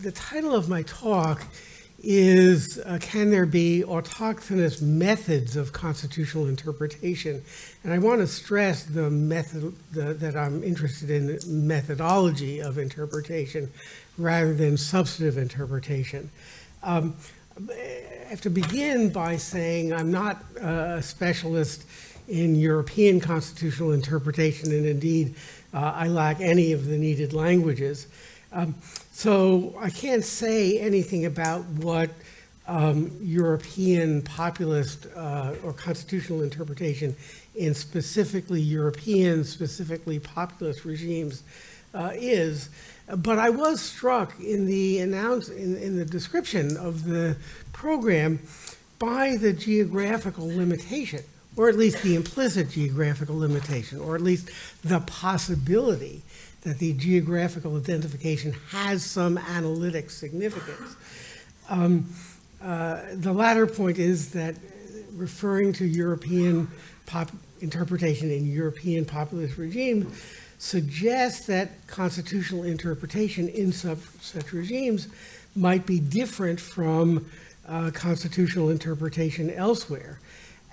the title of my talk is uh, Can There Be Autochthonous Methods of Constitutional Interpretation? And I want to stress the method the, that I'm interested in methodology of interpretation rather than substantive interpretation. Um, I have to begin by saying I'm not a specialist in European constitutional interpretation, and indeed, uh, I lack any of the needed languages. Um, so I can't say anything about what um, European populist uh, or constitutional interpretation in specifically European, specifically populist regimes uh, is. But I was struck in the announce in, in the description of the program by the geographical limitation, or at least the implicit geographical limitation, or at least the possibility that the geographical identification has some analytic significance. Um, uh, the latter point is that referring to European pop interpretation in European populist regimes suggests that constitutional interpretation in such, such regimes might be different from uh, constitutional interpretation elsewhere.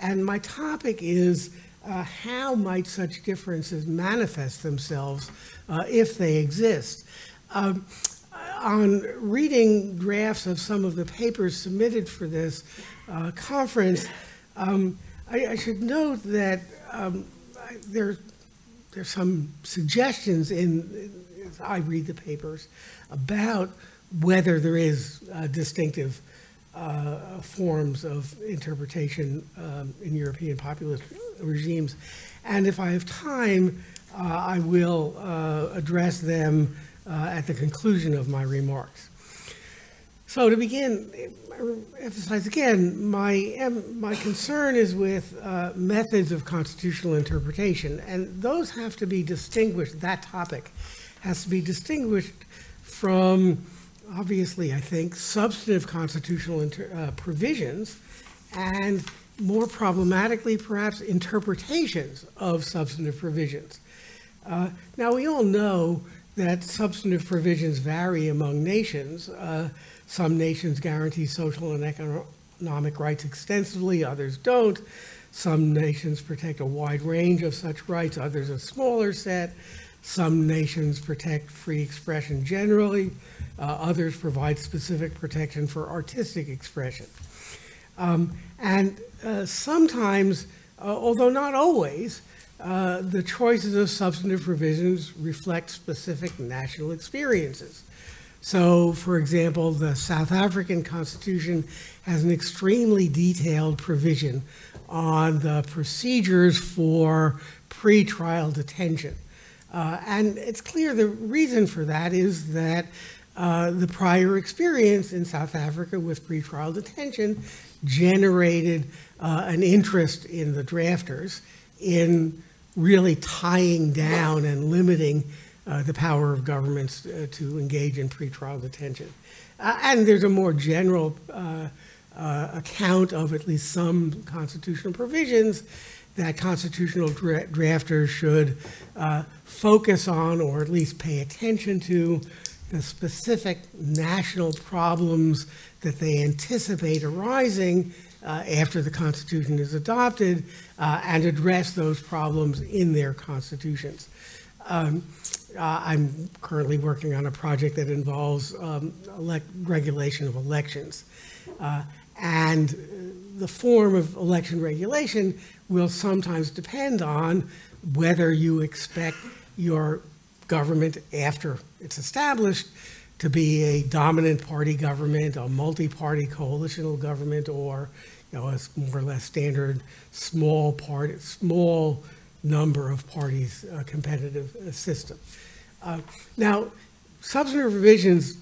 And my topic is uh, how might such differences manifest themselves uh, if they exist? Um, on reading drafts of some of the papers submitted for this uh, conference, um, I, I, should note that um, there, there's some suggestions in, as I read the papers, about whether there is distinctive uh, forms of interpretation um, in European populist regimes. And if I have time, uh, I will uh, address them uh, at the conclusion of my remarks. So to begin, emphasize again, my, my concern is with uh, methods of constitutional interpretation, and those have to be distinguished, that topic has to be distinguished from, obviously, I think, substantive constitutional uh, provisions and more problematically, perhaps, interpretations of substantive provisions. Uh, now, we all know that substantive provisions vary among nations. Uh, some nations guarantee social and economic rights extensively, others don't. Some nations protect a wide range of such rights, others a smaller set. Some nations protect free expression generally, uh, others provide specific protection for artistic expression. Um, and uh, sometimes, uh, although not always, uh, the choices of substantive provisions reflect specific national experiences. So, for example, the South African Constitution has an extremely detailed provision on the procedures for pre-trial detention. Uh, and it's clear the reason for that is that uh, the prior experience in South Africa with pretrial detention generated uh, an interest in the drafters in really tying down and limiting uh, the power of governments uh, to engage in pretrial detention. Uh, and there's a more general uh, account of at least some constitutional provisions that constitutional dra drafters should focus on or at least pay attention to the specific national problems that they anticipate arising uh, after the Constitution is adopted uh, and address those problems in their constitutions. Um, uh, I'm currently working on a project that involves um, regulation of elections. Uh, and the form of election regulation will sometimes depend on whether you expect your government after it's established to be a dominant party government, a multi-party coalitional government, or know, a more or less standard small part, small number of parties uh, competitive uh, system. Uh, now, substantive revisions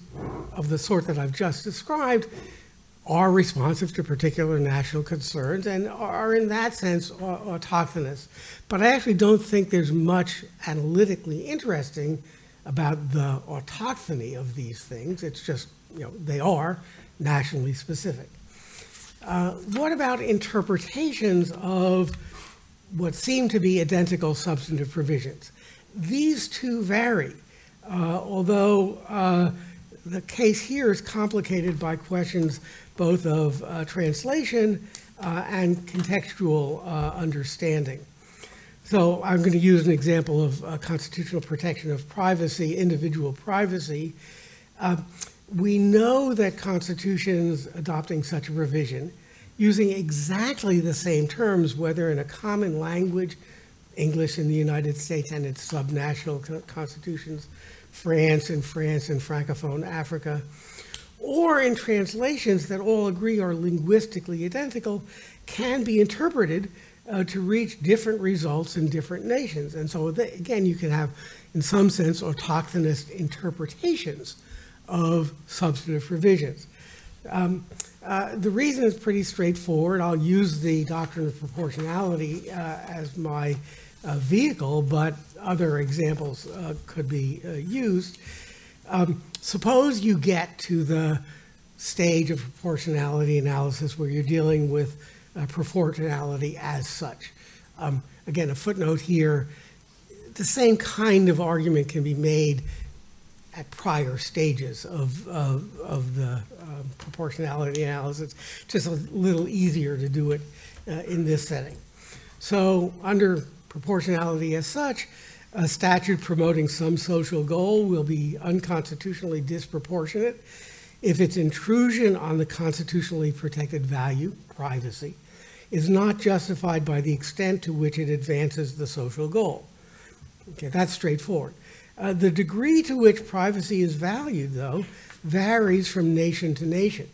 of the sort that I've just described are responsive to particular national concerns and are in that sense autochthonous. But I actually don't think there's much analytically interesting about the autochthony of these things. It's just, you know, they are nationally specific. Uh, what about interpretations of what seem to be identical substantive provisions? These two vary, uh, although uh, the case here is complicated by questions both of uh, translation uh, and contextual understanding. So I'm going to use an example of constitutional protection of privacy, individual privacy. We know that constitutions adopting such a provision, using exactly the same terms, whether in a common language, English in the United States and its subnational constitutions, France and France and Francophone Africa, or in translations that all agree are linguistically identical, can be interpreted uh, to reach different results in different nations. And so, again, you can have, in some sense, autochthonous interpretations of substantive provisions. Um, uh, the reason is pretty straightforward. I'll use the doctrine of proportionality uh, as my uh, vehicle, but other examples uh, could be uh, used. Um, suppose you get to the stage of proportionality analysis where you're dealing with proportionality as such. Um, again, a footnote here, the same kind of argument can be made at prior stages of, of, of the um, proportionality analysis, just a little easier to do it uh, in this setting. So under proportionality as such, a statute promoting some social goal will be unconstitutionally disproportionate if its intrusion on the constitutionally protected value, privacy, is not justified by the extent to which it advances the social goal. Okay, that's straightforward. Uh, the degree to which privacy is valued, though, varies from nation to nation.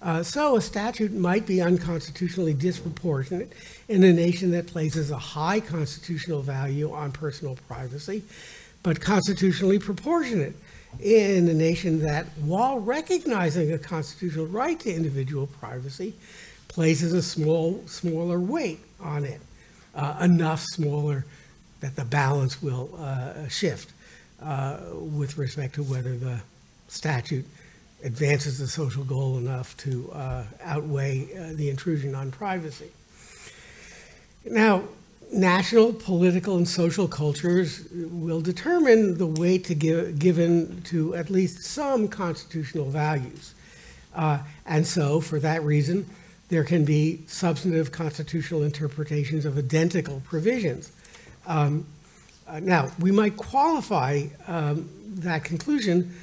Uh, so a statute might be unconstitutionally disproportionate in a nation that places a high constitutional value on personal privacy, but constitutionally proportionate in a nation that, while recognizing a constitutional right to individual privacy, places a small, smaller weight on it, uh, enough smaller that the balance will uh, shift uh, with respect to whether the statute advances the social goal enough to uh, outweigh uh, the intrusion on privacy. Now, national, political, and social cultures will determine the weight to give, given to at least some constitutional values. Uh, and so, for that reason, there can be substantive constitutional interpretations of identical provisions. Um, uh, now, we might qualify um, that conclusion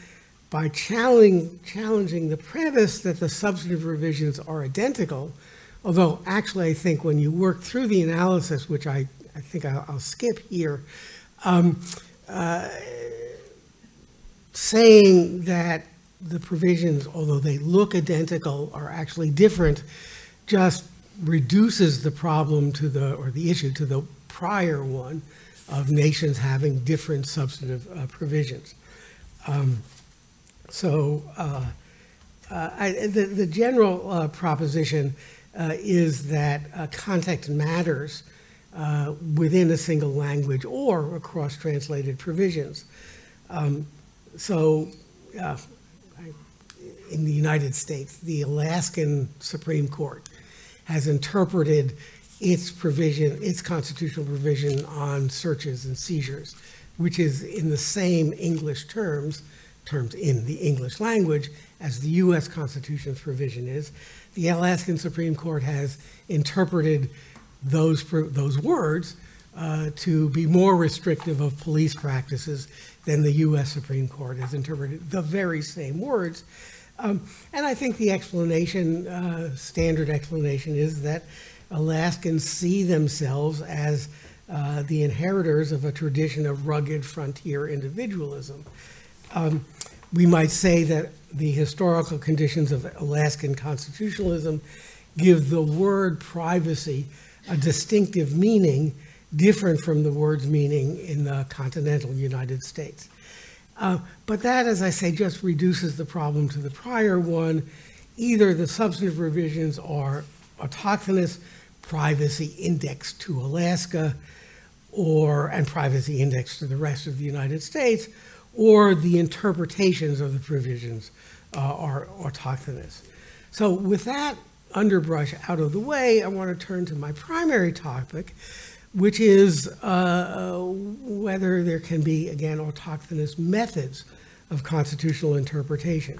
by challenging, challenging the premise that the substantive revisions are identical, although actually I think when you work through the analysis, which I, I think I'll, I'll skip here, um, uh, saying that the provisions, although they look identical, are actually different, just reduces the problem to the, or the issue to the prior one of nations having different substantive uh, provisions. Um, so uh, uh, I, the, the general uh, proposition uh, is that context matters within a single language or across translated provisions. Um, so in the United States, the Alaskan Supreme Court has interpreted its provision, its constitutional provision on searches and seizures, which is in the same English terms, terms in the English language, as the U.S. Constitution's provision is. The Alaskan Supreme Court has interpreted those, those words uh, to be more restrictive of police practices than the U.S. Supreme Court has interpreted the very same words. Um, and I think the explanation, uh, standard explanation, is that Alaskans see themselves as uh, the inheritors of a tradition of rugged frontier individualism. Um, we might say that the historical conditions of Alaskan constitutionalism give the word privacy a distinctive meaning different from the word's meaning in the continental United States. Uh, but that, as I say, just reduces the problem to the prior one. Either the substantive revisions are autochthonous privacy index to Alaska or and privacy index to the rest of the United States, or the interpretations of the provisions uh, are autochthonous. So with that underbrush out of the way, I want to turn to my primary topic, which is uh, whether there can be, again, autochthonous methods of constitutional interpretation.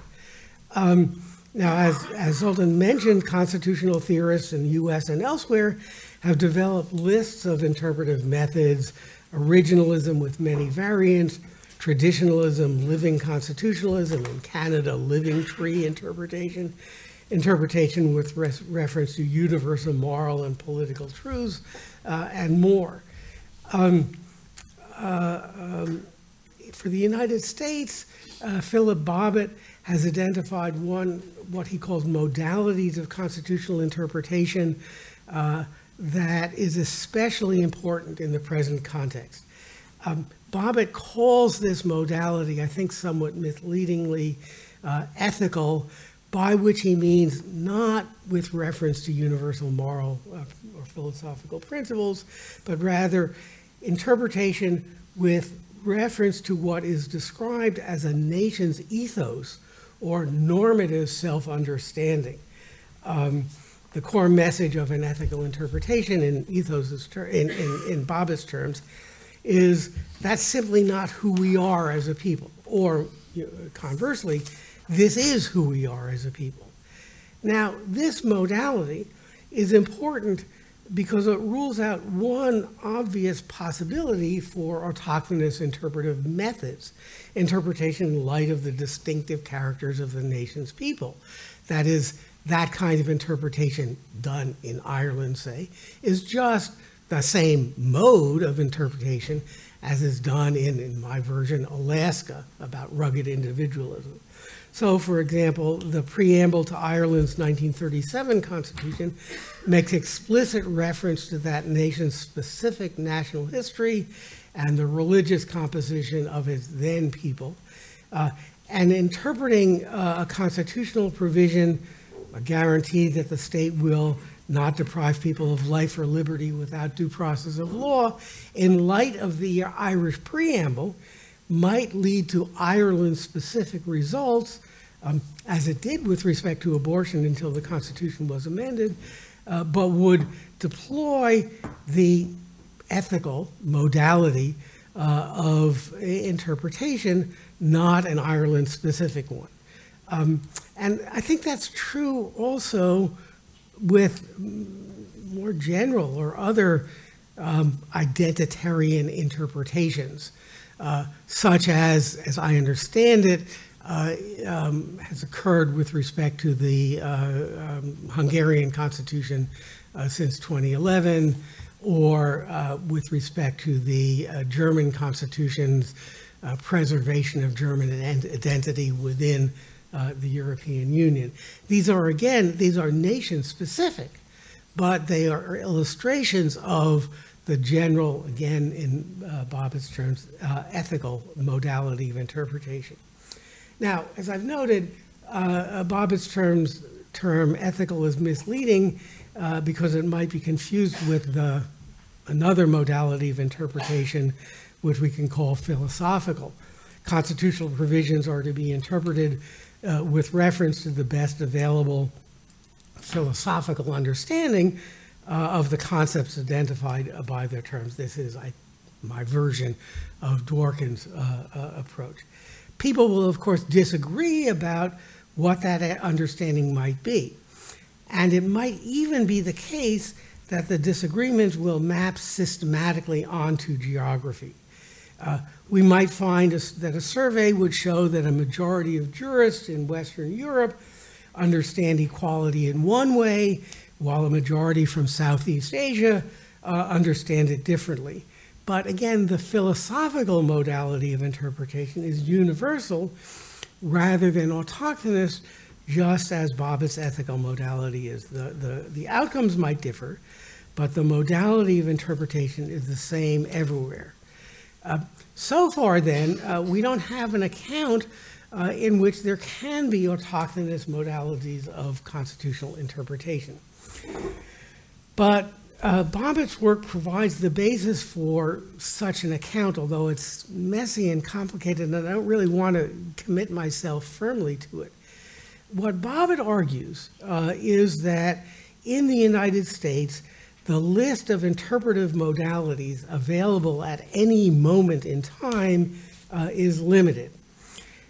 Um, now, as, as Zoltan mentioned, constitutional theorists in the US and elsewhere have developed lists of interpretive methods, originalism with many variants, traditionalism, living constitutionalism, in Canada, living tree interpretation, interpretation with res- reference to universal moral and political truths, uh, and more. Um, uh, um, for the United States, uh, Philip Bobbitt has identified one, what he calls modalities of constitutional interpretation uh, that is especially important in the present context. Um, Bobbitt calls this modality, I think somewhat misleadingly, uh, ethical, by which he means not with reference to universal moral uh, or philosophical principles, but rather interpretation with reference to what is described as a nation's ethos or normative self understanding. Um, the core message of an ethical interpretation in ethos, ter- in, in, in Bobbitt's terms, is that's simply not who we are as a people. Or you know, conversely, this is who we are as a people. Now, this modality is important because it rules out one obvious possibility for autochthonous interpretive methods, interpretation in light of the distinctive characters of the nation's people. That is, that kind of interpretation done in Ireland, say, is just the same mode of interpretation as is done in, in my version, Alaska, about rugged individualism. So, for example, the preamble to Ireland's 1937 Constitution makes explicit reference to that nation's specific national history and the religious composition of its then people. Uh, and interpreting uh, a constitutional provision, a guarantee that the state will not deprive people of life or liberty without due process of law, in light of the Irish preamble, might lead to Ireland specific results, um, as it did with respect to abortion until the Constitution was amended, uh, but would deploy the ethical modality uh, of interpretation, not an Ireland specific one. Um, and I think that's true also with more general or other um, identitarian interpretations uh, such as, as I understand it, um, has occurred with respect to the uh, um, Hungarian constitution uh, since 2011, or uh, with respect to the uh, German constitution's preservation of German identity within the European Union. These are, again, these are nation specific, but they are illustrations of the general, again, in uh, terms, uh, ethical modality of interpretation. Now, as I've noted, uh, Bobbitt's terms, term ethical is misleading uh, because it might be confused with the, another modality of interpretation, which we can call philosophical. Constitutional provisions are to be interpreted uh, with reference to the best available philosophical understanding uh, of the concepts identified by their terms. This is I, my version of Dworkin's uh, uh, approach. People will, of course, disagree about what that understanding might be. And it might even be the case that the disagreements will map systematically onto geography. Uh, we might find a, that a survey would show that a majority of jurists in Western Europe understand equality in one way, while a majority from Southeast Asia uh, understand it differently. But again, the philosophical modality of interpretation is universal rather than autochthonous, just as Bobbitt's ethical modality is. The, the, the outcomes might differ, but the modality of interpretation is the same everywhere. Uh, so far, then, uh, we don't have an account uh, in which there can be autochthonous modalities of constitutional interpretation. But uh, Bobbitt's work provides the basis for such an account, although it's messy and complicated, and I don't really want to commit myself firmly to it. What Bobbitt argues uh, is that in the United States, the list of interpretive modalities available at any moment in time uh, is limited.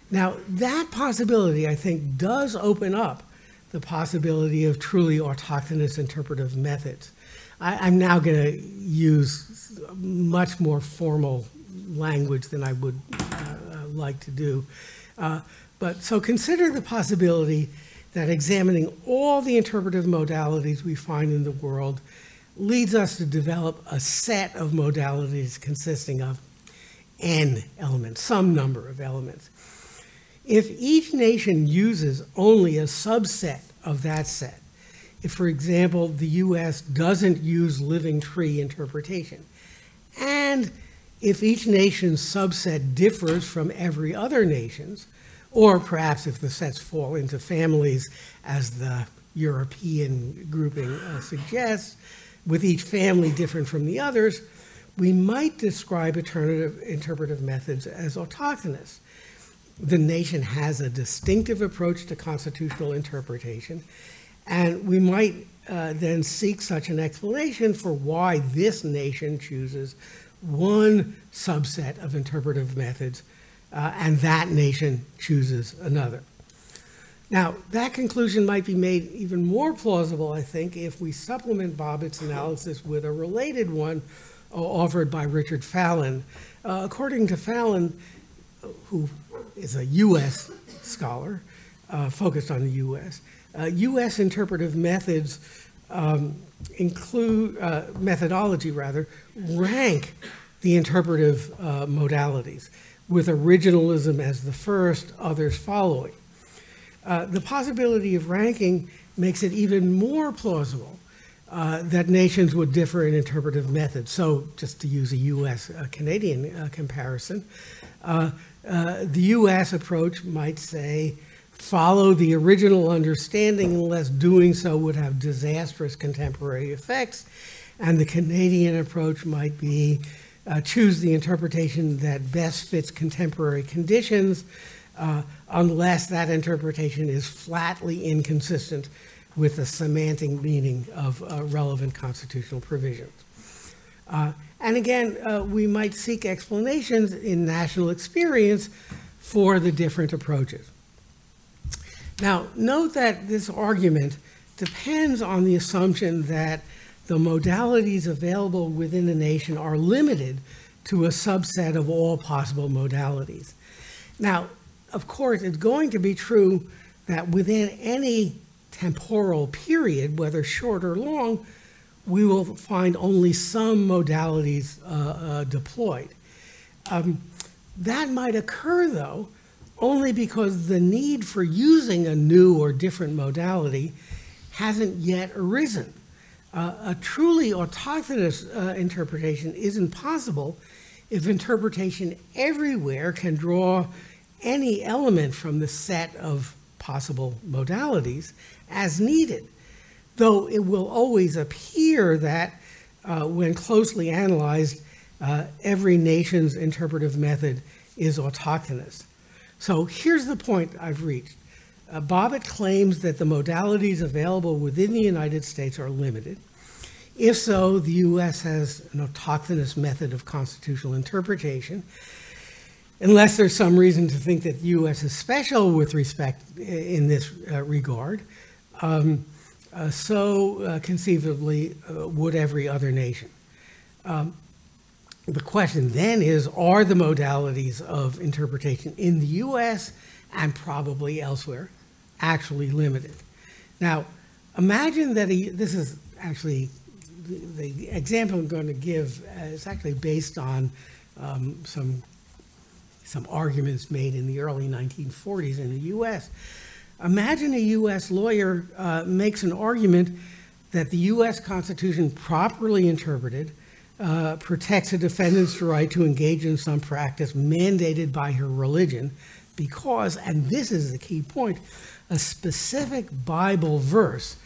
Now, that possibility, I think, does open up the possibility of truly autochthonous interpretive methods. I, am now going to use much more formal language than I would uh, like to do. Uh, but so consider the possibility that examining all the interpretive modalities we find in the world leads us to develop a set of modalities consisting of n elements, some number of elements. If each nation uses only a subset of that set, if, for example, the US doesn't use living tree interpretation, and if each nation's subset differs from every other nation's, or perhaps if the sets fall into families as the European grouping uh, suggests, with each family different from the others, we might describe alternative interpretive methods as autochthonous. The nation has a distinctive approach to constitutional interpretation, and we might uh, then seek such an explanation for why this nation chooses one subset of interpretive methods uh, and that nation chooses another. Now, that conclusion might be made even more plausible, I think, if we supplement Bobbitt's analysis with a related one uh, offered by Richard Fallon. Uh, according to Fallon, who is a U.S. scholar uh, focused on the U.S., U.S. Uh, interpretive methods um, include, uh, methodology rather, rank the interpretive uh, modalities, with originalism as the first, others following. Uh, the possibility of ranking makes it even more plausible uh, that nations would differ in interpretive methods. So, just to use a US Canadian comparison, the US approach might say, follow the original understanding unless doing so would have disastrous contemporary effects. And the Canadian approach might be choose the interpretation that best fits contemporary conditions uh, unless that interpretation is flatly inconsistent with the semantic meaning of uh, relevant constitutional provisions. Uh, and again, uh, we might seek explanations in national experience for the different approaches. Now, note that this argument depends on the assumption that the modalities available within a nation are limited to a subset of all possible modalities. Now, of course, it's going to be true that within any temporal period, whether short or long, we will find only some modalities uh, uh, deployed. Um, that might occur, though, only because the need for using a new or different modality hasn't yet arisen. Uh, a truly autochthonous uh, interpretation isn't possible if interpretation everywhere can draw any element from the set of possible modalities as needed, though it will always appear that uh, when closely analyzed, uh, every nation's interpretive method is autochthonous. So here's the point I've reached. Uh, Bobbitt claims that the modalities available within the United States are limited. If so, the U.S. has an autochthonous method of constitutional interpretation, unless there's some reason to think that the U.S. is special with respect in this uh, regard. Um, uh, so uh, conceivably uh, would every other nation. Um, the question then is, are the modalities of interpretation in the U.S. and probably elsewhere actually limited? Now, imagine that a, this is actually the, the, example I'm going to give is actually based on um, some some arguments made in the early 1940s in the U.S. Imagine a U.S. lawyer uh, makes an argument that the U.S. Constitution, properly interpreted, uh, protects a defendant's right to engage in some practice mandated by her religion because, and this is the key point, a specific Bible verse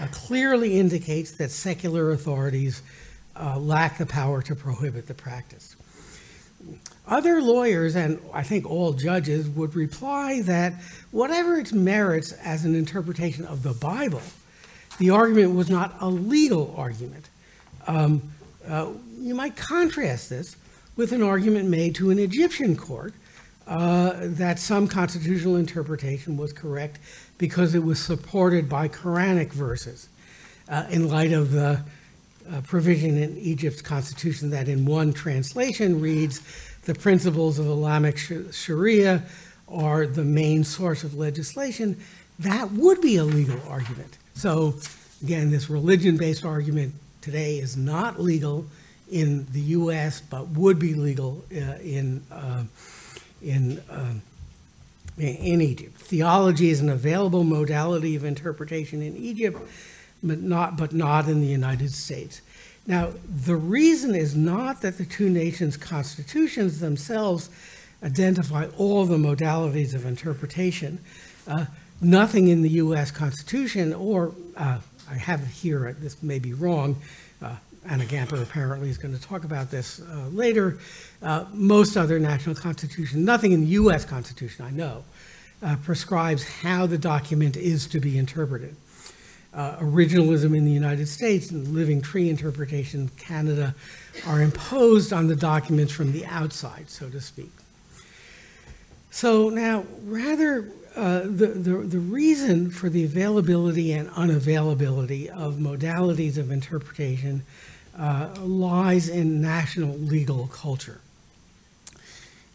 uh, clearly indicates that secular authorities uh, lack the power to prohibit the practice. Other lawyers, and I think all judges, would reply that whatever its merits as an interpretation of the Bible, the argument was not a legal argument. Um, uh, you might contrast this with an argument made to an Egyptian court uh, that some constitutional interpretation was correct because it was supported by Quranic verses uh, in light of the uh, provision in Egypt's constitution that in one translation reads, the principles of Islamic Sharia are the main source of legislation, that would be a legal argument. So again, this religion-based argument today is not legal in the U.S., but would be legal uh, in, uh, in, uh, in Egypt. Theology is an available modality of interpretation in Egypt, but not, but not in the United States. Now, the reason is not that the two nations' constitutions themselves identify all the modalities of interpretation. Uh, nothing in the U.S. Constitution, or uh, I have here, this may be wrong, uh, Anna Gamper apparently is going to talk about this uh, later, uh, most other national constitutions, nothing in the U.S. Constitution, I know, uh, prescribes how the document is to be interpreted. Uh, originalism in the United States and living tree interpretation in Canada are imposed on the documents from the outside, so to speak. So now, rather, uh, the, the, the reason for the availability and unavailability of modalities of interpretation uh, lies in national legal culture.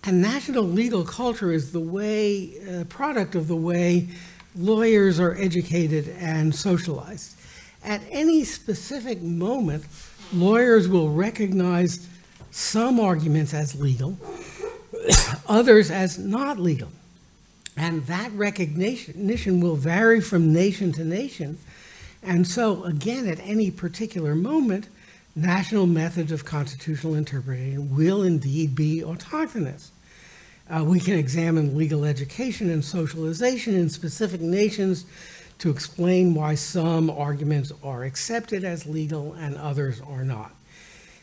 And national legal culture is the way, uh, product of the way lawyers are educated and socialized. At any specific moment, lawyers will recognize some arguments as legal, others as not legal. And that recognition will vary from nation to nation. And so, again, at any particular moment, national methods of constitutional interpretation will indeed be autochthonous. Uh, we can examine legal education and socialization in specific nations to explain why some arguments are accepted as legal and others are not.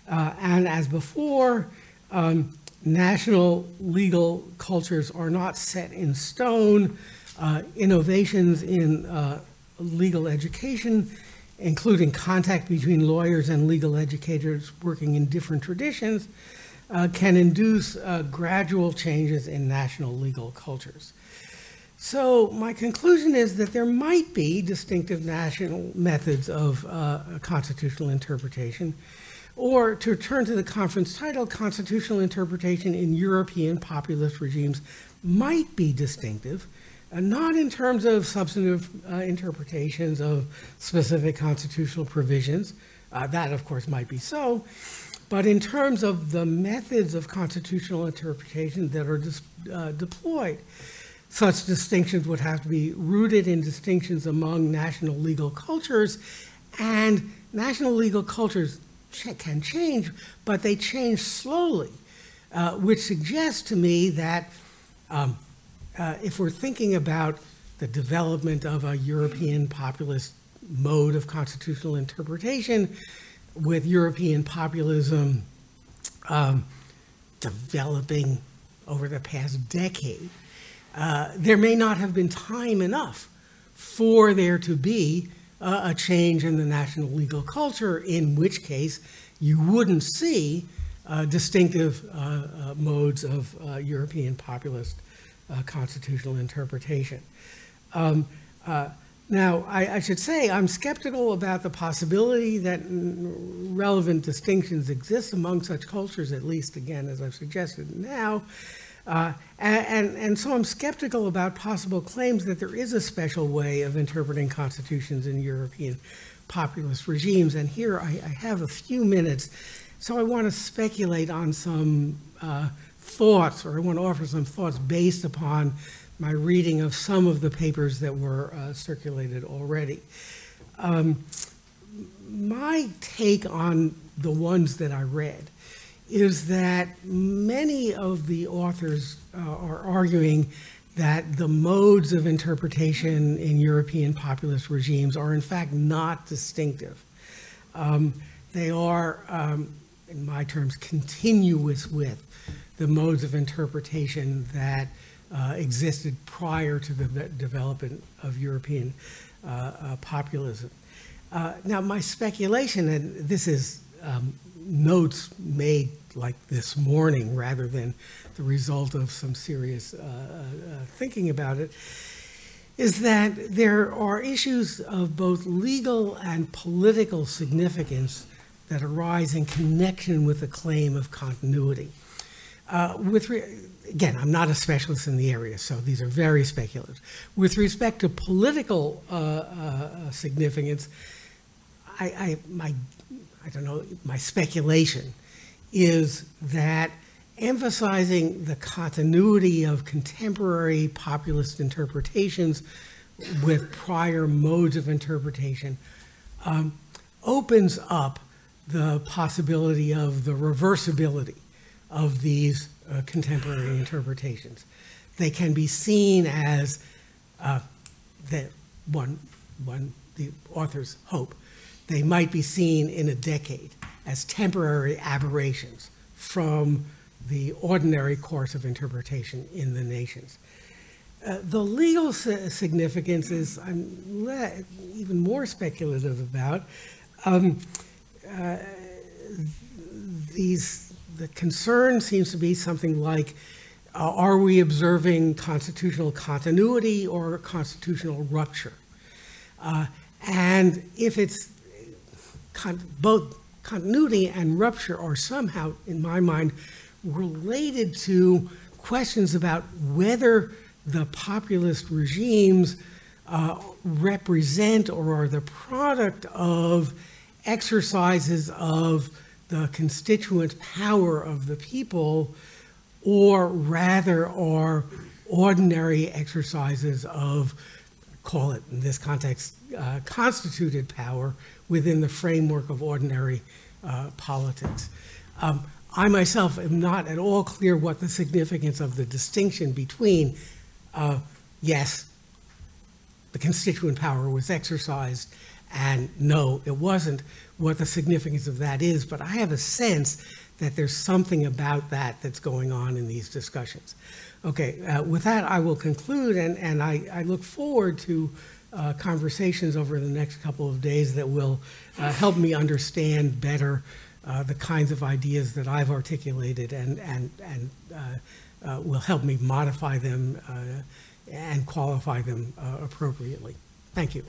Uh, and as before, um, national legal cultures are not set in stone. Uh, innovations in uh, legal education, including contact between lawyers and legal educators working in different traditions, uh, can induce uh, gradual changes in national legal cultures. So my conclusion is that there might be distinctive national methods of uh, constitutional interpretation, or to return to the conference title, constitutional interpretation in European populist regimes might be distinctive, uh, not in terms of substantive uh, interpretations of specific constitutional provisions, uh, that of course might be so, but in terms of the methods of constitutional interpretation that are uh, deployed. Such distinctions would have to be rooted in distinctions among national legal cultures, and national legal cultures can change, but they change slowly, uh, which suggests to me that um, uh, if we're thinking about the development of a European populist mode of constitutional interpretation, with European populism um, developing over the past decade, uh, there may not have been time enough for there to be uh, a change in the national legal culture, in which case you wouldn't see uh, distinctive uh, uh, modes of uh, European populist constitutional interpretation. Um, now, I, I, should say I'm skeptical about the possibility that relevant distinctions exist among such cultures, at least, again, as I've suggested now. Uh, and, and, so I'm skeptical about possible claims that there is a special way of interpreting constitutions in European populist regimes. And here I, I have a few minutes, so I want to speculate on some uh, thoughts, or I want to offer some thoughts based upon my reading of some of the papers that were uh, circulated already. Um, my take on the ones that I read is that many of the authors uh, are arguing that the modes of interpretation in European populist regimes are in fact not distinctive. Um, they are, um, in my terms, continuous with the modes of interpretation that uh, existed prior to the development of European uh, uh, populism. Uh, now, my speculation, and this is um, notes made like this morning rather than the result of some serious uh, uh, thinking about it, is that there are issues of both legal and political significance that arise in connection with the claim of continuity. Uh, with again, I'm not a specialist in the area, so these are very speculative. With respect to political uh, uh, significance, I, I, my, I don't know, my speculation is that emphasizing the continuity of contemporary populist interpretations with prior modes of interpretation um, opens up the possibility of the reversibility of these uh, contemporary interpretations. They can be seen as uh, one, one, the authors hope, they might be seen in a decade as temporary aberrations from the ordinary course of interpretation in the nations. Uh, the legal significance is I'm even more speculative about. Um, uh, these the concern seems to be something like uh, are we observing constitutional continuity or constitutional rupture? Uh, and if it's both continuity and rupture are somehow, in my mind, related to questions about whether the populist regimes uh, represent or are the product of exercises of the constituent power of the people, or rather are ordinary exercises of, call it in this context, uh, constituted power within the framework of ordinary uh, politics. Um, I myself am not at all clear what the significance of the distinction between, uh, yes, the constituent power was exercised, and no, it wasn't, what the significance of that is, but I have a sense that there's something about that that's going on in these discussions. Okay, uh, with that, I will conclude, and, and I, I look forward to uh, conversations over the next couple of days that will uh, help me understand better uh, the kinds of ideas that I've articulated and, and, and uh, uh, will help me modify them and qualify them appropriately. Thank you.